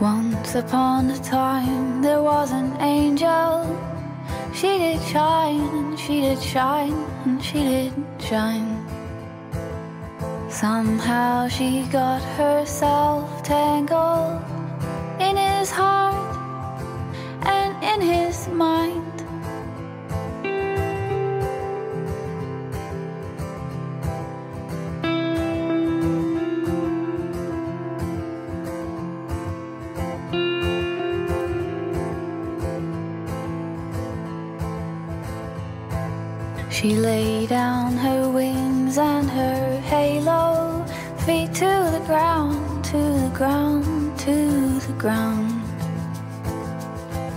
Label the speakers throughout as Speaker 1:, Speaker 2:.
Speaker 1: Once upon a time there was an angel. She did shine and she did shine and she did shine. Somehow she got herself tangled mind. She laid down her wings and her halo, feet to the ground, to the ground, to the ground.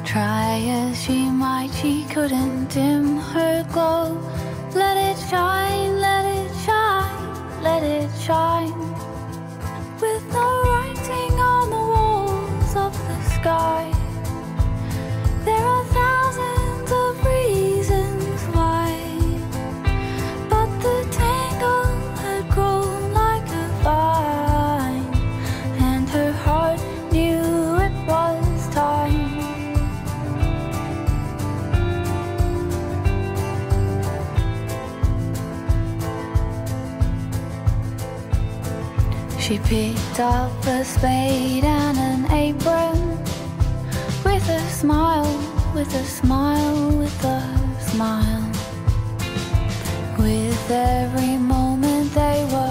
Speaker 1: Try as she might, she couldn't dim her glow. Let it shine, let it shine, let it shine. She picked up a spade and an apron with a smile, with a smile, with a smile. With every moment they were